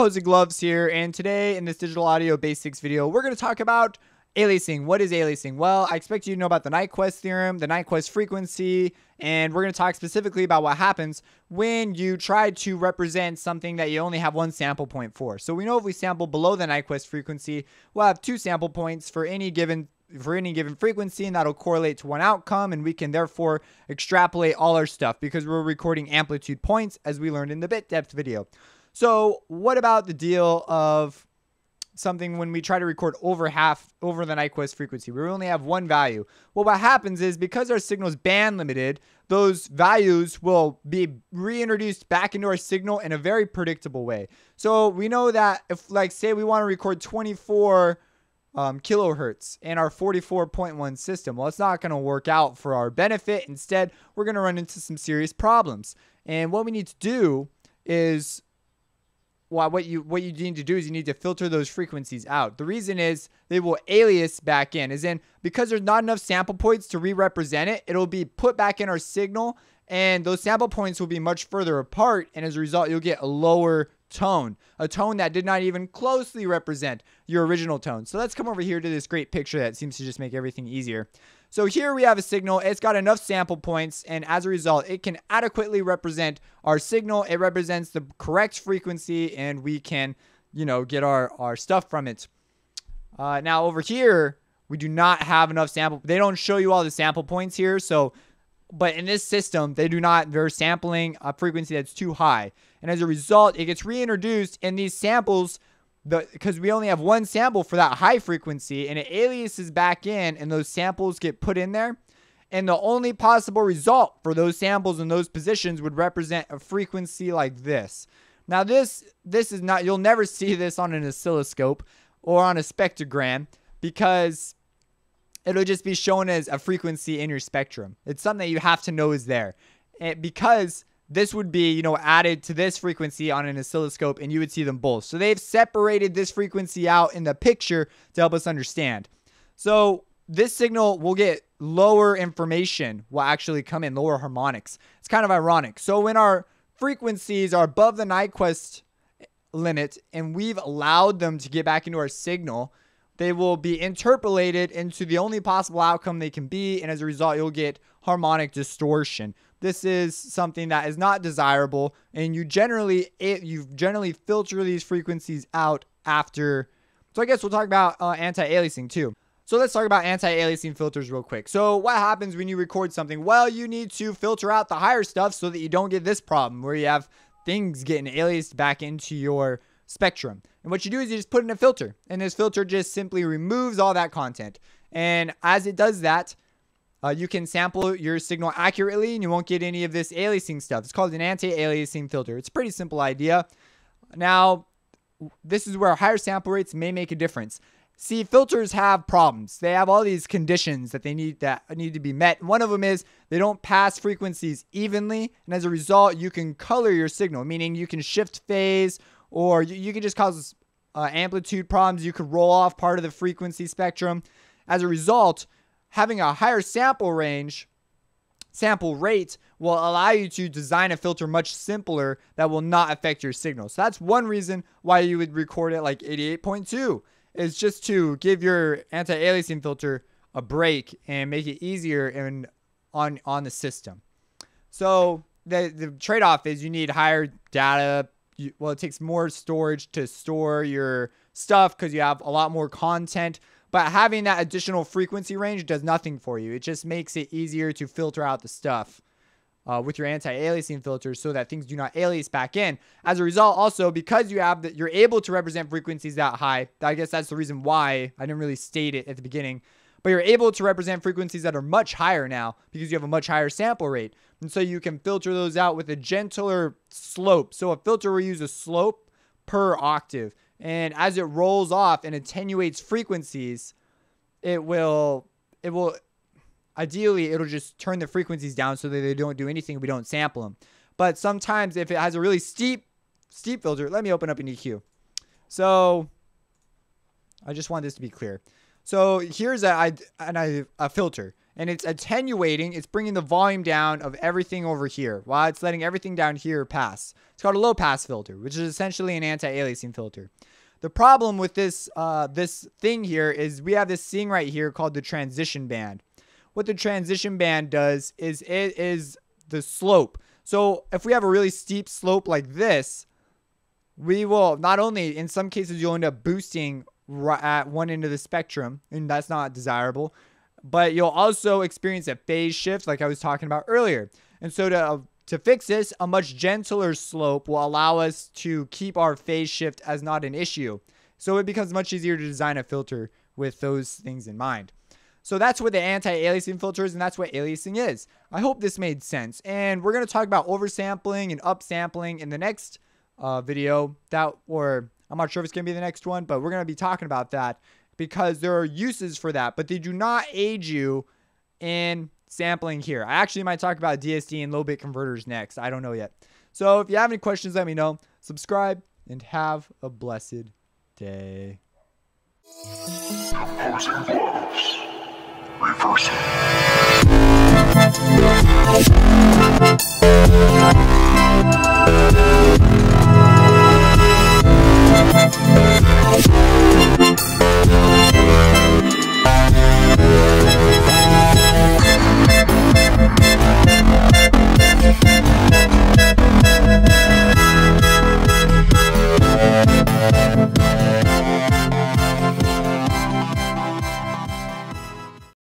Composing Gloves here, and today in this digital audio basics video, we're going to talk about aliasing. What is aliasing? Well, I expect you to know about the Nyquist theorem, the Nyquist frequency, and we're going to talk specifically about what happens when you try to represent something that you only have one sample point for. So we know if we sample below the Nyquist frequency, we'll have two sample points for any given for any given frequency and that'll correlate to one outcome and we can therefore extrapolate all our stuff because we're recording amplitude points as we learned in the bit depth video. So what about the deal of something when we try to record over half over the Nyquist frequency? We only have one value. Well, what happens is because our signal is band limited, those values will be reintroduced back into our signal in a very predictable way. So we know that if like say we want to record 24 um, kilohertz in our 44.1 system. Well, it's not going to work out for our benefit. Instead, we're going to run into some serious problems. And what we need to do is well, what you what you need to do is you need to filter those frequencies out. The reason is they will alias back in, is in because there's not enough sample points to re-represent it, it'll be put back in our signal, and those sample points will be much further apart, and as a result, you'll get a lower tone, a tone that did not even closely represent your original tone. So let's come over here to this great picture that seems to just make everything easier. So here we have a signal. It's got enough sample points, and as a result, it can adequately represent our signal. It represents the correct frequency, and we can, you know, get our, our stuff from it. Uh, now over here, we do not have enough sample. They don't show you all the sample points here, so but in this system, they do not, they're sampling a frequency that's too high. And as a result, it gets reintroduced in these samples the because we only have one sample for that high frequency and it aliases back in and those samples get put in there and the only possible result for those samples in those positions would represent a frequency like this now this this is not you'll never see this on an oscilloscope or on a spectrogram because it'll just be shown as a frequency in your spectrum it's something that you have to know is there and because this would be, you know, added to this frequency on an oscilloscope and you would see them both. So they've separated this frequency out in the picture to help us understand. So this signal will get lower information will actually come in, lower harmonics. It's kind of ironic. So when our frequencies are above the Nyquist limit and we've allowed them to get back into our signal, they will be interpolated into the only possible outcome they can be. And as a result, you'll get harmonic distortion, this is something that is not desirable and you generally it, you generally filter these frequencies out after. So i guess we'll talk about uh, anti-aliasing too. So let's talk about anti-aliasing filters real quick. So what happens when you record something? Well you need to filter out the higher stuff so that you don't get this problem where you have things getting aliased back into your spectrum and what you do is you just put in a filter and this filter just simply removes all that content and as it does that uh, you can sample your signal accurately and you won't get any of this aliasing stuff. It's called an anti-aliasing filter. It's a pretty simple idea. Now, this is where higher sample rates may make a difference. See, filters have problems. They have all these conditions that they need that need to be met. One of them is they don't pass frequencies evenly, and as a result, you can color your signal, meaning you can shift phase or you, you can just cause uh, amplitude problems. You could roll off part of the frequency spectrum. As a result, having a higher sample range, sample rate will allow you to design a filter much simpler that will not affect your signal. So that's one reason why you would record it like 88.2 is just to give your anti-aliasing filter a break and make it easier and on on the system. So the the trade-off is you need higher data. Well, it takes more storage to store your stuff because you have a lot more content. But having that additional frequency range does nothing for you. It just makes it easier to filter out the stuff uh, with your anti-aliasing filters so that things do not alias back in. As a result, also because you have that, you're able to represent frequencies that high. I guess that's the reason why I didn't really state it at the beginning. But you're able to represent frequencies that are much higher now because you have a much higher sample rate. And so you can filter those out with a gentler slope. So a filter will use a slope per octave. And as it rolls off and attenuates frequencies, it will it will ideally it'll just turn the frequencies down so that they don't do anything we don't sample them. But sometimes if it has a really steep steep filter, let me open up an EQ. So I just want this to be clear. So here's a, an, a filter. and it's attenuating, it's bringing the volume down of everything over here while it's letting everything down here pass. It's called a low pass filter, which is essentially an anti-aliasing filter. The problem with this uh, this thing here is we have this thing right here called the transition band. What the transition band does is it is the slope. So if we have a really steep slope like this, we will not only in some cases you'll end up boosting at one end of the spectrum, and that's not desirable, but you'll also experience a phase shift like I was talking about earlier. And so to to fix this, a much gentler slope will allow us to keep our phase shift as not an issue. So it becomes much easier to design a filter with those things in mind. So that's what the anti-aliasing filter is, and that's what aliasing is. I hope this made sense. And we're going to talk about oversampling and upsampling in the next uh, video. That, or I'm not sure if it's going to be the next one, but we're going to be talking about that because there are uses for that, but they do not aid you in sampling here. I actually might talk about DSD and low bit converters next. I don't know yet. So if you have any questions, let me know. Subscribe and have a blessed day.